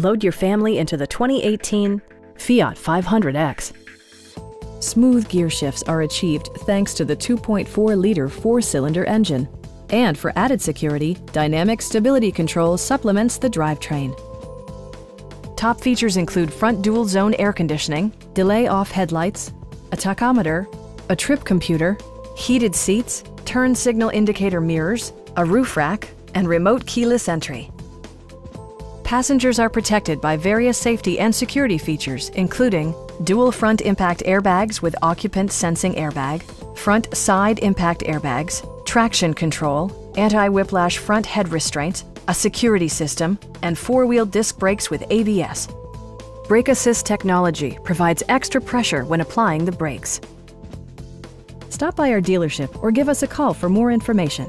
Load your family into the 2018 Fiat 500X. Smooth gear shifts are achieved thanks to the 2.4-liter four-cylinder engine. And for added security, Dynamic Stability Control supplements the drivetrain. Top features include front dual-zone air conditioning, delay-off headlights, a tachometer, a trip computer, heated seats, turn signal indicator mirrors, a roof rack, and remote keyless entry. Passengers are protected by various safety and security features, including dual front impact airbags with occupant sensing airbag, front side impact airbags, traction control, anti-whiplash front head restraints, a security system, and four-wheel disc brakes with ABS. Brake Assist technology provides extra pressure when applying the brakes. Stop by our dealership or give us a call for more information.